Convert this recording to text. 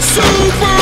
Super